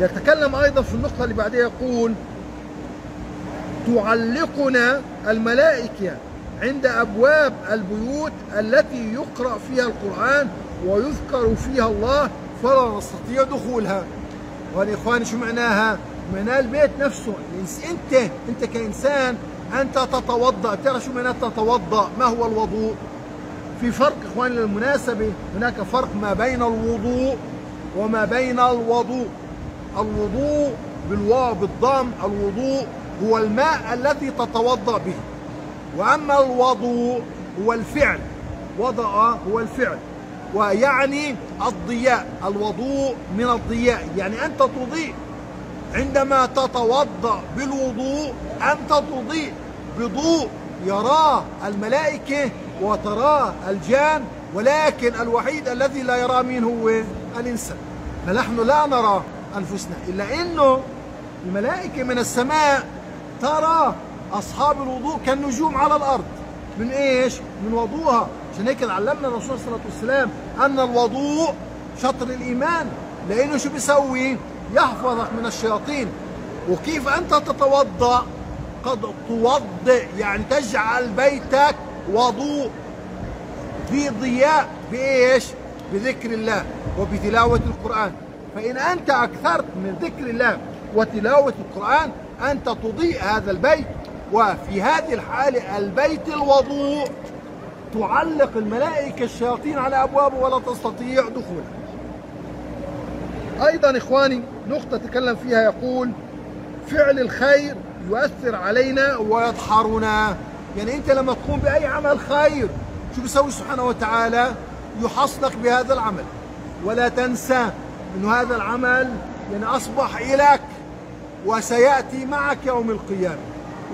يتكلم أيضا في النقطة اللي بعدها يقول تعلقنا الملائكة عند أبواب البيوت التي يقرأ فيها القرآن ويذكر فيها الله فلا نستطيع دخولها. وأنا إخواني شو معناها؟ معناها البيت نفسه. أنت أنت كإنسان أنت تتوضأ. ترى شو معناه تتوضأ؟ ما هو الوضوء؟ في فرق إخواني للمناسبة هناك فرق ما بين الوضوء وما بين الوضوء. الوضوء بالواو بالضم الوضوء هو الماء الذي تتوضأ به. وأما الوضوء هو الفعل وضع هو الفعل ويعني الضياء الوضوء من الضياء. يعني أنت تضيء. عندما تتوضأ بالوضوء أنت تضيء. بضوء يراه الملائكة وتراه الجان ولكن الوحيد الذي لا يرى مين هو الإنسان. فنحن لا نرى أنفسنا إلا أنه الملائكة من السماء ترى أصحاب الوضوء كالنجوم على الأرض. من إيش؟ من وضوءها. عشان هيك علمنا الرسول صلى الله عليه وسلم أن الوضوء شطر الإيمان. لأنه شو بيسوي؟ يحفظك من الشياطين. وكيف أنت تتوضأ؟ قد توضئ يعني تجعل بيتك وضوء. في ضياء بإيش؟ بذكر الله. وبتلاوة القرآن. فإن أنت أكثرت من ذكر الله وتلاوة القرآن أنت تضيء هذا البيت وفي هذه الحالة البيت الوضوء تعلق الملائكة الشياطين على أبوابه ولا تستطيع دخوله أيضا إخواني نقطة تكلم فيها يقول فعل الخير يؤثر علينا ويدحرنا يعني أنت لما تقوم بأي عمل خير شو بيسوي سبحانه وتعالى؟ يحصلك بهذا العمل. ولا تنسى أن هذا العمل يعني أصبح إليك وسيأتي معك يوم القيامة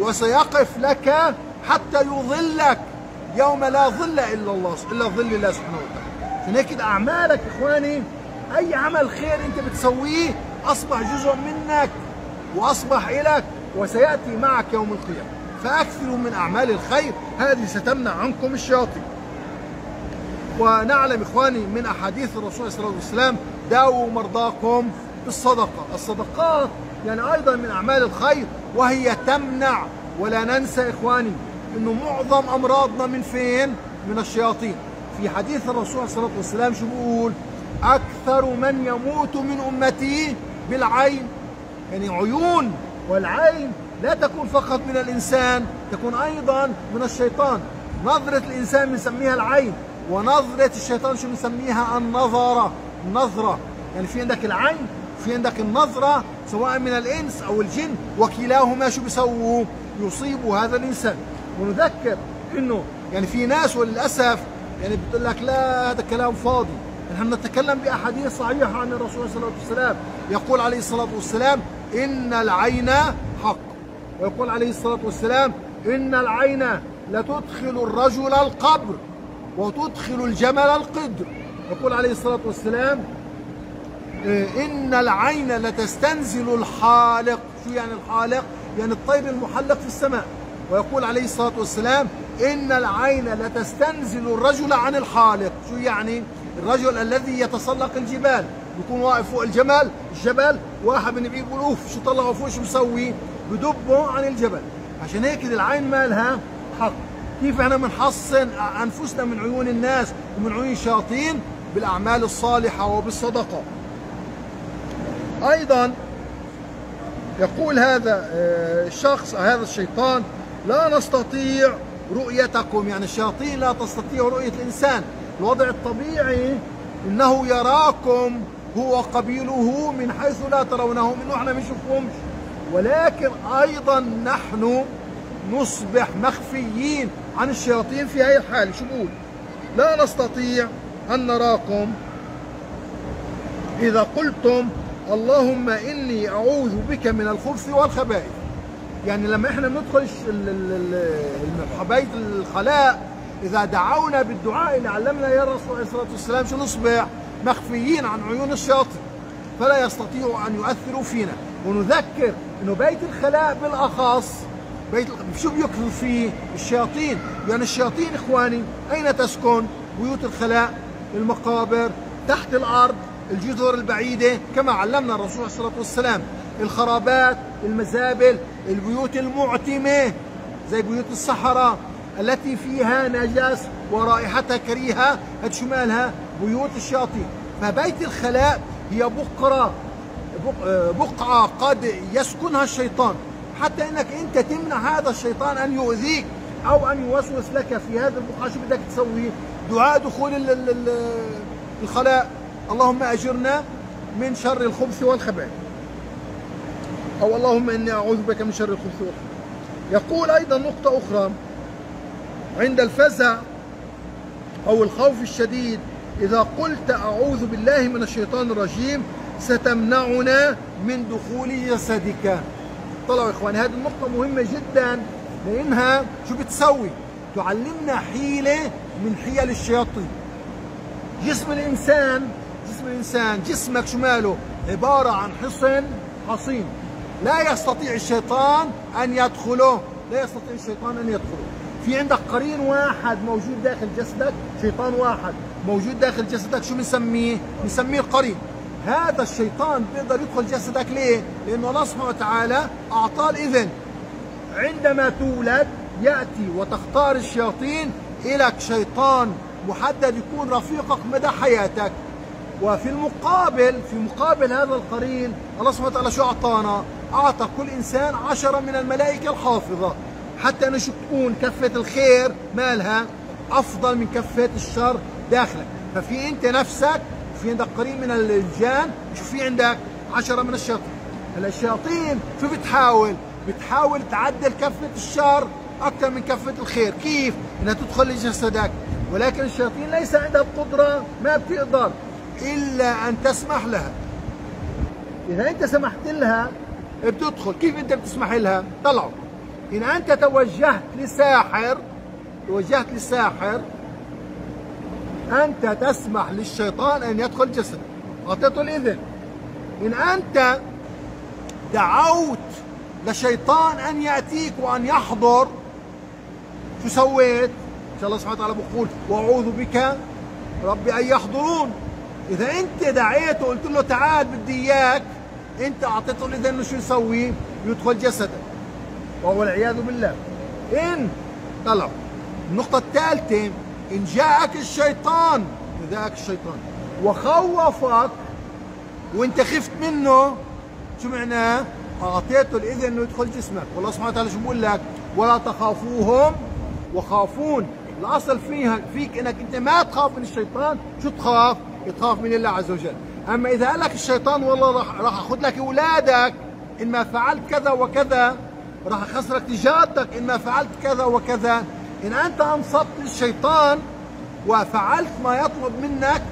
وسيقف لك حتى يظلك يوم لا ظل إلا الله إلا ظل الله سبحانه وتعالى. عشان هيك أعمالك إخواني أي عمل خير أنت بتسويه أصبح جزء منك وأصبح إلك وسيأتي معك يوم القيامة. فأكثروا من أعمال الخير هذه ستمنع عنكم الشياطين. ونعلم إخواني من أحاديث الرسول صلى الله عليه وسلم داووا مرضاكم بالصدقة. الصدقات يعني أيضا من أعمال الخير وهي تمنع ولا ننسى إخواني أنه معظم أمراضنا من فين؟ من الشياطين. في حديث الرسول صلى الله عليه وسلم شو بيقول؟ أكثر من يموت من أمتي بالعين. يعني عيون والعين لا تكون فقط من الإنسان تكون أيضا من الشيطان. نظرة الإنسان بنسميها العين ونظرة الشيطان شو بنسميها؟ النظرة. النظرة يعني في عندك العين في عندك النظرة سواء من الإنس أو الجن وكلاهما شو بيسووا؟ يصيبوا هذا الإنسان. ونذكر إنه يعني في ناس وللأسف يعني بتقول لك لا هذا كلام فاضي. نحن نتكلم بأحاديث صحيحة عن الرسول صلى الله عليه وسلم؟ يقول عليه الصلاة والسلام إن العين حق. ويقول عليه الصلاة والسلام إن العين لتدخل الرجل القبر وتدخل الجمل القدر. يقول عليه الصلاة والسلام إن العين لتستنزل الحالق. شو يعني الحالق؟ يعني الطير المحلق في السماء. ويقول عليه الصلاة والسلام إن العين لتستنزل الرجل عن الحالق. شو يعني؟ الرجل الذي يتسلق الجبال. بيكون واقف فوق الجمل الجبل واحد من بيقول اوف شو طلعوا فوق؟ شو مسوي؟ بدبه عن الجبل. عشان هيك العين مالها حق. كيف إحنا بنحصن أنفسنا من عيون الناس ومن عيون الشياطين؟ بالأعمال الصالحة وبالصدقة. أيضا يقول هذا الشخص هذا الشيطان لا نستطيع رؤيتكم. يعني الشياطين لا تستطيع رؤية الإنسان. الوضع الطبيعي إنه يراكم هو قبيله من حيث لا ترونهم انه إحنا ما بنشوفهمش ولكن أيضا نحن نصبح مخفيين عن الشياطين في هذه الحالة. شو بقول لا نستطيع أن نراكم. إذا قلتم اللهم إني أعوذ بك من الخبث والخبائث. يعني لما إحنا ندخل بيت الخلاء إذا دعونا بالدعاء اللي علمنا يا الرسول عليه الصلاة والسلام شو نصبح؟ مخفيين عن عيون الشياطين فلا يستطيعوا أن يؤثروا فينا. ونذكر إنه بيت الخلاء بالأخص بيت شو بيكثر فيه؟ الشياطين. يعني الشياطين إخواني أين تسكن؟ بيوت الخلاء. المقابر تحت الأرض الجزر البعيدة كما علمنا الرسول عليه الصلاة والسلام. الخرابات المزابل البيوت المعتمة زي بيوت الصحراء التي فيها نجس ورائحتها كريهة شمالها بيوت الشياطين. فبيت الخلاء هي بقرة بقعة قد يسكنها الشيطان. حتى إنك أنت تمنع هذا الشيطان أن يؤذيك أو أن يوسوس لك في هذه البقعة شو بدك تسوي؟ دعاء دخول الخلاء. اللهم أجرنا من شر الخبث والخبائث. أو اللهم إني أعوذ بك من شر الخبث والخبائث. يقول أيضا نقطة أخرى. عند الفزع أو الخوف الشديد إذا قلت أعوذ بالله من الشيطان الرجيم ستمنعنا من دخول جسدك طلعوا يا إخوان هذه النقطة مهمة جدا لأنها شو بتسوي؟ تعلمنا حيلة من حيل الشياطين جسم الإنسان جسم الإنسان جسمك شو ماله؟ عبارة عن حصن حصين لا يستطيع الشيطان أن يدخله لا يستطيع الشيطان أن يدخله في عندك قرين واحد موجود داخل جسدك شيطان واحد موجود داخل جسدك شو بنسميه؟ بنسميه القرين هذا الشيطان بيقدر يدخل جسدك ليه؟ لأنه الله سبحانه وتعالى أعطاه الإذن عندما تولد يأتي وتختار الشياطين إلك شيطان محدد يكون رفيقك مدى حياتك. وفي المقابل في مقابل هذا القرين الله سبحانه وتعالى شو أعطانا؟ أعطى كل إنسان عشرة من الملائكة الحافظة. حتى أنه شو تكون كفة الخير مالها أفضل من كفة الشر داخلك. ففي أنت نفسك في عندك قريب من الجان شو في عندك؟ عشرة من الشياطين. هلا الشياطين شو بتحاول؟ بتحاول تعدل كفة الشر أكثر من كفة الخير. كيف؟ إنها تدخل لجسدك. ولكن الشياطين ليس عندها القدرة ما بتقدر إلا أن تسمح لها. إذا أنت سمحت لها بتدخل. كيف أنت بتسمح لها؟ طلعوا إن أنت توجهت لساحر توجهت للساحر أنت تسمح للشيطان أن يدخل جسدك. أعطيته الإذن. إن أنت دعوت لشيطان أن يأتيك وأن يحضر شو سويت؟ إن شاء الله سبحانه وتعالى بقول وأعوذ بك ربي أن يحضرون إذا أنت دعيته وقلت له تعال بدي إياك أنت أعطيته الإذن إنه شو يسوي؟ يدخل جسدك وهو العياذ بالله إن طلعوا النقطة الثالثة إن جاءك الشيطان جاءك الشيطان وخوفك وأنت خفت منه شو معناه؟ أعطيته الإذن إنه يدخل جسمك والله سبحانه وتعالى شو بقول لك؟ ولا تخافوهم وخافون. الأصل فيها فيك إنك أنت ما تخاف من الشيطان. شو تخاف؟ تخاف من الله عز وجل. أما إذا قال لك الشيطان والله راح راح أخذ لك أولادك. إن ما فعلت كذا وكذا راح أخسرك تجارتك. إن ما فعلت كذا وكذا. إن أنت أنصت للشيطان وفعلت ما يطلب منك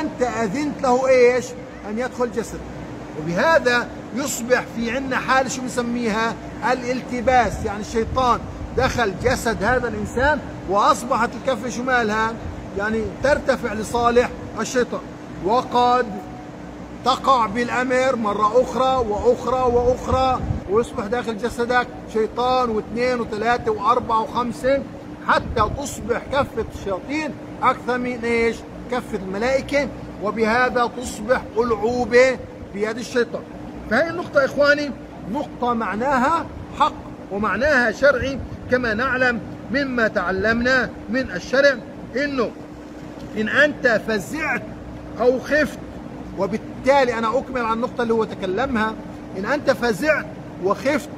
أنت أذنت له إيش؟ أن يدخل جسدك وبهذا يصبح في عنا حالة شو بنسميها؟ الالتباس. يعني الشيطان دخل جسد هذا الإنسان وأصبحت الكفة شو مالها يعني ترتفع لصالح الشيطان. وقد تقع بالأمر مرة أخرى وأخرى وأخرى ويصبح داخل جسدك شيطان واثنين وثلاثة وأربعة وخمسة حتى تصبح كفة الشياطين أكثر من إيش؟ كفة الملائكة وبهذا تصبح ألعوبة بيد الشيطان. فهي النقطة إخواني نقطة معناها حق ومعناها شرعي. كما نعلم مما تعلمنا من الشرع إنه إن أنت فزعت أو خفت وبالتالي أنا أكمل عن النقطة اللي هو تكلمها إن أنت فزعت وخفت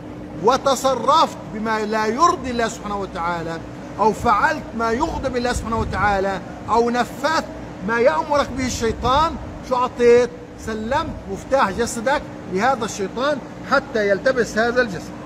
وتصرفت بما لا يرضي الله سبحانه وتعالى أو فعلت ما يغضب الله سبحانه وتعالى أو نفذت ما يأمرك به الشيطان شو أعطيت؟ سلمت مفتاح جسدك لهذا الشيطان حتى يلتبس هذا الجسد